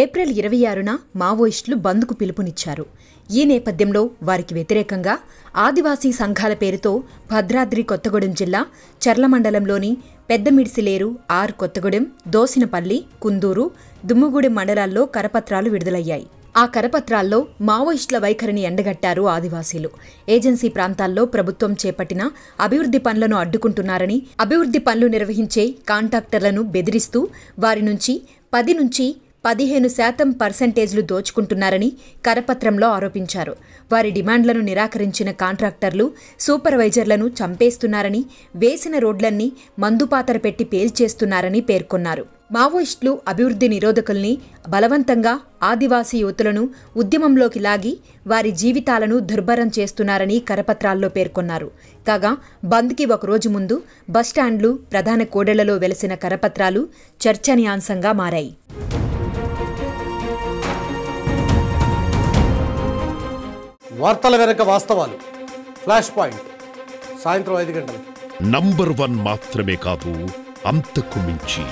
April ఇరవై ఆరున మావోయిస్టులు బంద్కు పిలుపునిచ్చారు. ఈ నేపథ్యంలో వారికి వ్యతిరేకంగా ఆదివాసీ సంఘాల పేరుతో భద్రాద్రి కొత్తగూడెం జిల్లా చర్ల మండలంలోని పెద్దమిడిసిలేరు ఆర్ కొత్తగూడెం దోసినపల్లి కుందూరు దుమ్ముగూడెం మండలాల్లో కరపత్రాలు విడుదలయ్యాయి. ఆ కరపత్రాల్లో మావోయిస్టుల వైఖరిని ఎండగట్టారు ఆదివాసీలు. ఏజెన్సీ ప్రాంతాల్లో ప్రభుత్వం చేపట్టిన అభివృద్ధి పనులను అడ్డుకుంటున్నారని అభివృద్ధి పనులు నిర్వహించే కాంట్రాక్టర్లను బెదిరిస్తూ వారి నుంచి పది నుంచి పదిహేను శాతం పర్సెంటేజ్లు దోచుకుంటున్నారని కరపత్రంలో ఆరోపించారు. వారి డిమాండ్లను నిరాకరించిన కాంట్రాక్టర్లు సూపర్వైజర్లను చంపేస్తున్నారని వేసిన రోడ్లన్నీ మందుపాతర పెట్టి పేల్చేస్తున్నారని పేర్కొన్నారు. మావోయిస్టులు అభివృద్ధి నిరోధకుల్ని బలవంతంగా ఆదివాసీ యువతులను ఉద్యమంలోకి లాగి వారి జీవితాలను దుర్భరం చేస్తున్నారని కరపత్రాల్లో పేర్కొన్నారు. కాగా బంద్కి ఒకరోజు ముందు బస్టాండ్లు ప్రధాన కోడళ్ళలో వెలసిన కరపత్రాలు చర్చనీయాంశంగా మారాయి. వార్తల వెనక వాస్తవాలు. ఫ్లాష్ పాయింట్ సాయంత్రం ఐదు గంటలకు. నంబర్ వన్ మాత్రమే కాదు అంతకు మించి.